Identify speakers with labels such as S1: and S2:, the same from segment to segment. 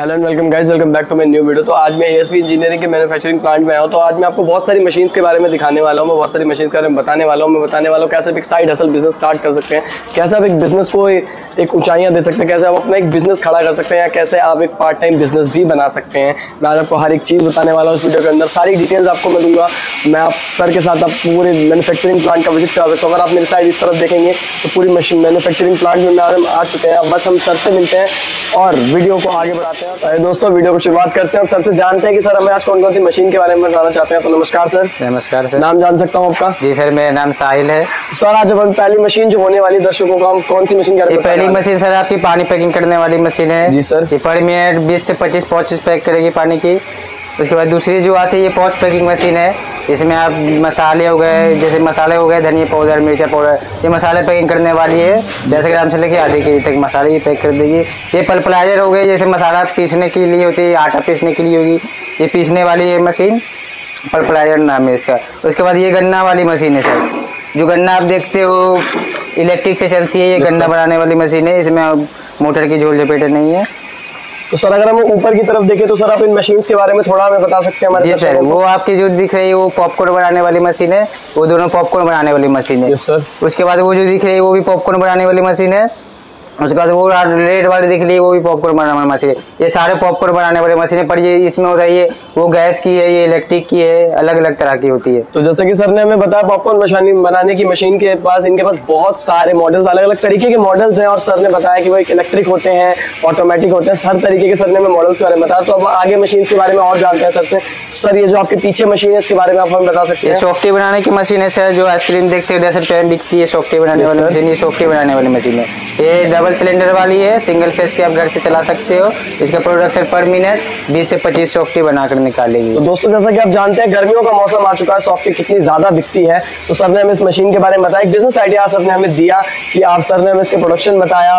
S1: Hello and welcome guys welcome back to my new video तो आज मैं ASP engineering के मैन्युफैक्चरिंग प्लांट में आया हूँ। तो आज मैं आपको बहुत सारी मशीन्स के बारे में दिखाने वाला हूँ। मैं बहुत सारी मशीन्स के बारे में बताने वाला हूँ। मैं बताने वाला हूँ कैसे आप एक साइड हसल बिज़नेस स्टार्ट कर सकते हैं। कैसे आप एक बिज़नेस को एक ऊंचाइयाँ दे सकते हैं। कैसे आप अपना एक बिज़नेस खड़ा कर सकते हैं या कैसे आप एक पार्ट टाइम बिज़नेस भी बना सकते हैं। मैं आज आपको हर एक चीज़ बताने वाला हूँ इस वीडियो के अंदर। सारी डिटेल्स आपको मैं दूँगा। मैं आप सर के साथ आप पूरे मैन्युफैक्चरिंग प्लांट का विज़िट करा सकते हो। अगर आप मेरे साइड इस तरफ़ देखेंगे तो पूरी मशीन मैन्युफैक्चरिंग प्लांट में आ चुके हैं। बस हम सर से मिलते हैं और वीडियो को आगे बढ़ाते हैं। अरे दोस्तों वीडियो को शुरुआत करते हैं सर से जानते हैं कि सर हमें आज कौन कौन सी मशीन के बारे में बताना चाहते हैं? तो नमस्कार सर।
S2: नमस्कार सर।
S1: नाम जान सकता हूँ आपका?
S2: जी सर मेरा नाम साहिल है।
S1: सर आज हम पहली मशीन जो होने वाली दर्शकों को हम कौन सी मशीन के बारे
S2: ये
S1: में
S2: पहली मशीन सर आपकी पानी पैकिंग करने वाली मशीन है।
S1: जी सर।
S2: ये पर मिनट बीस से पच्चीस पॉचिस पैक करेगी पानी की। उसके बाद दूसरी जो आती है ये पॉच पैकिंग मशीन है। इसमें आप मसाले हो गए, जैसे मसाले हो गए, धनिया पाउडर, मिर्चा पाउडर, ये मसाले पैकिंग करने वाली है। दस ग्राम से लेके आधे के जी तक मसाले ये पैक कर देगी। ये पल्पलाइजर हो गए, जैसे मसाला पीसने के लिए होती है, आटा पीसने के लिए होगी। ये पीसने वाली ये मशीन पल्पलाइजर नाम है इसका। उसके बाद ये गन्ना वाली मशीन है सर। जो गन्ना आप देखते हो, इलेक्ट्रिक से चलती है, ये गन्ना बनाने वाली मशीन है। इसमें मोटर की झोल, झपेटे नहीं है।
S1: तो सर अगर हम ऊपर की तरफ़ देखें तो सर आप इन मशीन के बारे में थोड़ा हमें बता सकते हैं
S2: जी सर वो आपकी जो दिख रही है वो पॉपकॉर्न बनाने वाली मशीन है वो दोनों पॉपकॉर्न बनाने वाली मशीन है।
S1: सर
S2: उसके बाद वो जो दिख रही है वो भी पॉपकॉर्न बनाने वाली मशीन है। उसके बाद वो रेड वाली दिख है वो भी पॉपकॉर्न बनाने वाली मशीन ये सारे पॉपकॉर्न बनाने वाली मशीन पर ये इसमें होता है ये वो गैस की है ये इलेक्ट्रिक की है अलग अलग तरह की होती है।
S1: तो जैसे कि सर ने हमें बताया पॉपकॉर्न मशीन बनाने की मशीन के पास इनके पास बहुत सारे मॉडल्स अलग अलग तरीके के मॉडल्स हैं और सर ने बताया कि वो एक इलेक्ट्रिक होते हैं ऑटोमेटिक होते हैं। हर तरीके के सर ने हमें मॉडल्स के बारे में बताया। तो अब आगे मशीन के बारे में और जानते हैं सर से। सर ये जो आपके पीछे मशीन है इसके बारे में आप हमें बता सकते हैं।
S2: सॉफ्टी बनाने की मशीन है सर जो आइसक्रीम देखते हो दस रुपये में बिकती है सॉफ्टी बनाने वाली मशीन ये सॉफ्टी बनाने वाली मशीन है। ये डबल सिलेंडर वाली है सिंगल फेस के आप घर से चला सकते हो। इसका प्रोडक्शन पर मिनट बीस से पच्चीस सॉफ्टी बनाकर निकालेगी।
S1: तो दोस्तों जैसा कि आप जानते हैं गर्मियों का मौसम आ चुका है सॉफ्टवेयर कितनी ज़्यादा बिकती है। तो सर ने हमें इस मशीन के बारे में बताया बिज़नेस आइडिया सर ने हमें दिया कि आप सर ने हमें इसके प्रोडक्शन बताया।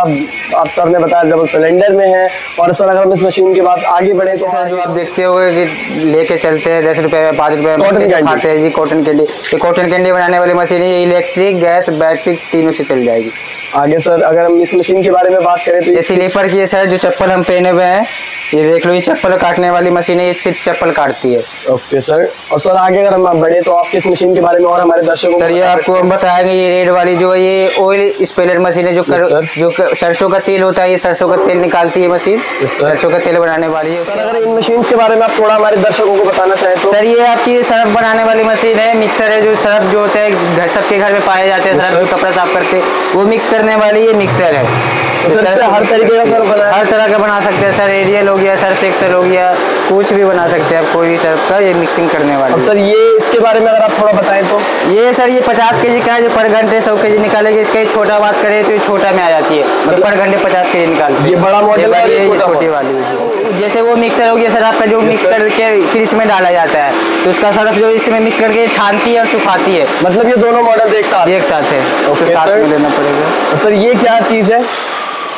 S1: आप सर ने बताया डबल सिलेंडर में है। और सर अगर हम इस मशीन के बाद आगे बढ़े तो
S2: सर जो आप देखते हो कि लेके चलते हैं दस रुपए में पाँच रुपए में। खाते हैं जी कॉटन कैंडी ये कॉटन कैंडी बनाने वाली मशीन है इलेक्ट्रिक गैस बैटरी तीनों से चल जाएगी।
S1: आगे सर अगर हम इस मशीन के बारे में बात करें तो
S2: ये स्लीपर की है सर जो चप्पल हम पहने हुए हैं। ये देख लो ये चप्पल काटने वाली मशीन है ये सिर्फ़ चप्पल काटती है।
S1: Okay sir. और सर आगे अगर हम बढ़े तो आप किस मशीन के बारे में और हमारे दर्शकों
S2: सर ये आपको हम बताएँगे ये रेड वाली जो है ये ऑयल स्पेलर मशीन है जो कर, जो सरसों का तेल होता है ये सरसों का तेल निकालती है मशीन। सरसों का तेल बनाने वाली है
S1: सर अगर इन मशीन के बारे में आप थोड़ा हमारे दर्शकों को बताना चाहें तो।
S2: सर ये आपकी सर्फ बनाने वाली मशीन है मिक्सर है जो सर्फ जो होता है घर सबके घर में पाए जाते हैं सर्फ जो कपड़ा साफ़ करते वो मिक्स करने वाली ये मिक्सर है।
S1: सर हर तरीके का सर बनाया
S2: हर तरह का बना सकते हैं सर एरियल हो गया सर्फ एक्सल हो गया कुछ भी बना सकते हैं आप कोई भी सर्फ का ये मिक्सिंग करने वाली।
S1: सर ये इसके बारे में अगर आप थोड़ा बताएँ तो?
S2: ये सर ये पचास के जी का है जो पर घंटे सौ के जी निकालेगी इसका छोटा बात करें तो ये छोटा में आ जाती है मतलब पर घंटे पचास के जी निकालती है।
S1: ये बड़ा मॉडल
S2: ये
S1: छोटा
S2: वाली जैसे वो मिक्सर हो गया सर आपका जो मिक्स करके फिर इसमें डाला जाता है तो उसका सर्फ जो इसमें मिक्स करके छानती है और सुखाती है।
S1: मतलब ये दोनों मॉडल एक साथ?
S2: एक साथ है तो साथ में लेना पड़ेगा।
S1: सर ये क्या चीज़ है?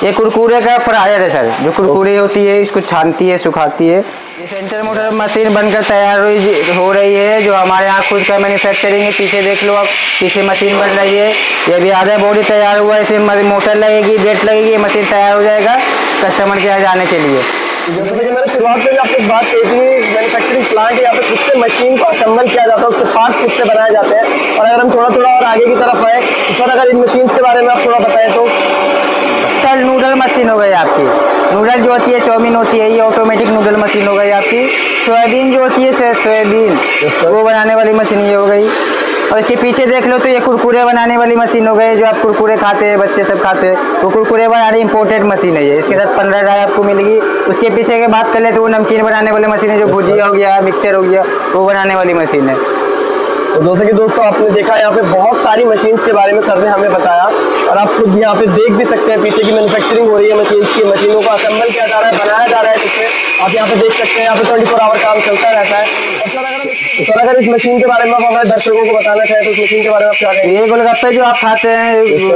S2: ये कुरकुरे का फ्रायर है सर। जो कुरकुरे होती है इसको छानती है सुखाती है। ये सेंटर मोटर मशीन बनकर तैयार हो रही है जो हमारे यहाँ खुद का मैन्युफैक्चरिंग है। पीछे देख लो आप पीछे मशीन बन रही है। ये भी आधा बॉडी तैयार हुआ है इसमें मोटर लगेगी ब्रेड लगेगी मशीन तैयार हो जाएगा कस्टमर के यहाँ जाने के लिए।
S1: जैसे कि मैंने शुरुआत में आपको एक बात कही थी मैन्युफैक्चरिंग प्लांट यहाँ पे खुद से मशीन को असेंबल किया जाता है उसके पार्ट्स खुद से बनाए जाते हैं। और अगर हम थोड़ा थोड़ा और आगे की तरफ़ आए तो सर अगर इन मशीन के बारे में आप थोड़ा बताएँ तो?
S2: सर नूडल मशीन हो गई आपकी। नूडल जो होती है चाउमीन होती है, ये ऑटोमेटिक नूडल मशीन हो गई आपकी। सोयाबीन जो होती है सर सोयाबीन, वो बनाने वाली मशीन ये हो गई। और इसके पीछे देख लो तो ये कुरकुरे बनाने वाली मशीन हो गई, जो आप कुरकुरे खाते हैं, बच्चे सब खाते हैं। वो कुरकुरे बनाने इम्पोर्टेड मशीन है ये। इसके दस पंद्रह ड्राई आपको मिलेगी। उसके पीछे की बात कर ले तो वो नमकीन बनाने वाली मशीन है, जो भुजिया हो गया मिक्सचर हो गया, वो बनाने वाली मशीन है।
S1: तो जैसे कि दोस्तों आपने देखा, यहाँ पे बहुत सारी मशीन्स के बारे में सर ने हमें बताया और आप खुद यहाँ पे देख भी सकते हैं पीछे की मैन्युफैक्चरिंग हो रही है मशीन्स की मशीनों को असेंबल किया जा रहा है, बनाया जा रहा है जिससे। आप यहाँ पे देख सकते हैं, यहाँ पे ट्वेंटी आवर काम चलता रहता है। सर, अगर तो सर अगर इस मशीन के बारे में आप हमारे दर्शकों को बताना चाहें तो इस मशीन के बारे में आप क्या कहेंगे
S2: ये गोलगप्पे जो आप खाते हैं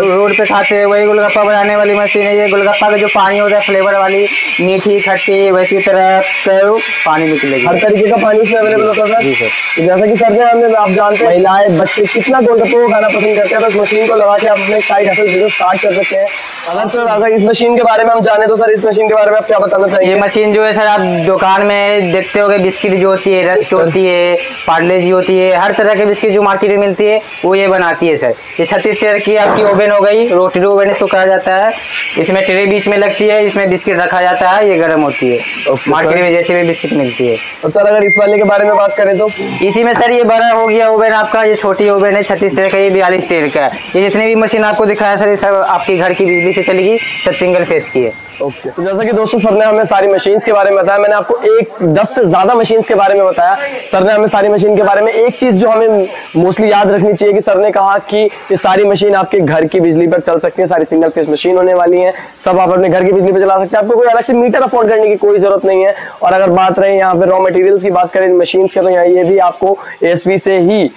S2: रोड पे खाते हैं वही गोलगप्पा बनाने वाली मशीन है। ये गोलगप्पा का जो पानी होता है फ्लेवर वाली मीठी खट्टी वैसी तरह का पानी निकलेगी।
S1: हर तरीके का पानी इसमें अवेलेबल होता है
S2: जी
S1: सर। तो जैसा कि सर ने हमें आप जानते हैं महिलाएँ बच्चे कितना गोलगप्पे को खाना पसंद करते हैं तो इस मशीन को लगा के आप अपने साइड हसल बिज़नेस स्टार्ट कर सकते हैं। अगर सर अगर इस मशीन के बारे में हम जाने तो सर इस मशीन के बारे में आप क्या बताना चाहिए ये
S2: मशीन जो है सर आप दुकान में देखते होगे बिस्किट जो होती है रस्क होती है पार्ले जी होती है हर तरह के बिस्किट जो मार्केट में मिलती है वो ये बनाती है सर। ये छत्तीस टेयर की आपकी ओवन हो गई रोटी ओवन इसको कहा जाता है। इसमें ट्रे बीच में लगती है इसमें बिस्किट रखा जाता है ये गर्म होती है।
S1: Okay,
S2: मार्केट में जैसे भी बिस्किट मिलती है।
S1: और सर अगर इस वाले के बारे में बात करें तो?
S2: इसी में सर ये बड़ा हो गया ओवन आपका ये छोटी ओवन है छत्तीस टेयर का ये बयालीस टेयर का है। ये जितने भी मशीन आपको दिखाया सर ये सब आपकी घर की बिजली से चलेगी सब सिंगल फेस की है।
S1: ओके तो जैसा कि दोस्तों सर ने हमें सारी मशीन्स के बारे में बताया मैंने आपको एक दस से ज़्यादा मशीन्स के बारे में बताया। सर ने हमें सारी मशीन के बारे में एक चीज़ जो हमें मोस्टली याद रखनी चाहिए कि सर ने कहा कि ये सारी मशीन आपके घर की बिजली पर चल सकती है, सारी सिंगल फेस मशीन होने वाली है, सब आप अपने घर की बिजली पर चला सकते हैं। आपको कोई अलग से मीटर अफोर्ड करने की कोई ज़रूरत नहीं है। और अगर बात रहे यहाँ पे रॉ मटेरियल्स की बात करें मशीन का तो यहाँ ये भी आपको एसवी से ही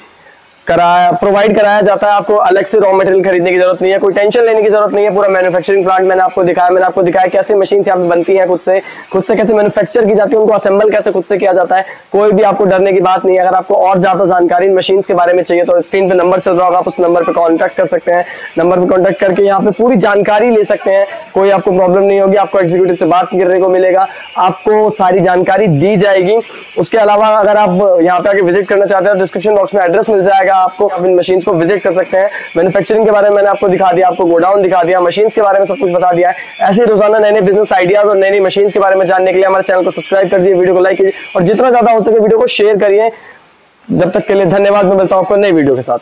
S1: कराया प्रोवाइड कराया जाता है, आपको अलग से रॉ मटेरियल खरीदने की ज़रूरत नहीं है, कोई टेंशन लेने की ज़रूरत नहीं है, पूरा मैन्युफैक्चरिंग प्लांट मैंने आपको दिखाया, मैंने आपको दिखाया कैसे मशीन यहाँ पे बनती है खुद से खुद से कैसे मैन्युफैक्चर की जाती है, उनको असेंबल कैसे खुद से किया जाता है, कोई भी आपको डरने की बात नहीं है। अगर आपको और ज़्यादा जानकारी इन मशीन के बारे में चाहिए तो स्क्रीन पर नंबर चल रहा होगा, आप उस नंबर पर कॉन्टैक्ट कर सकते हैं। नंबर पर कॉन्टैक्ट करके यहाँ पे पूरी जानकारी ले सकते हैं। कोई आपको प्रॉब्लम नहीं होगी, आपको एग्जीक्यूटिव से बात करने को मिलेगा, आपको सारी जानकारी दी जाएगी। उसके अलावा अगर आप यहाँ पे आके विज़िट करना चाहते हैं डिस्क्रिप्शन बॉक्स में एड्रेस मिल जाएगा आपको आप इन मशीन को विज़िट कर सकते हैं। मैन्युफैक्चरिंग के बारे में मैंने आपको दिखा दिया, आपको गोडाउन दिखा दिया मशीन के बारे में सब कुछ बता दिया है। ऐसे रोज़ाना नए नए बिज़नेस आइडियाज़ और नई नई मशीन के बारे में जानने के लिए हमारे चैनल को सब्सक्राइब कर दिए वीडियो को लाइक कीजिए और जितना ज़्यादा हो सके वीडियो को शेयर करिए। जब तक के लिए धन्यवाद, मैं मिलता हूँ आपको नई वीडियो के साथ।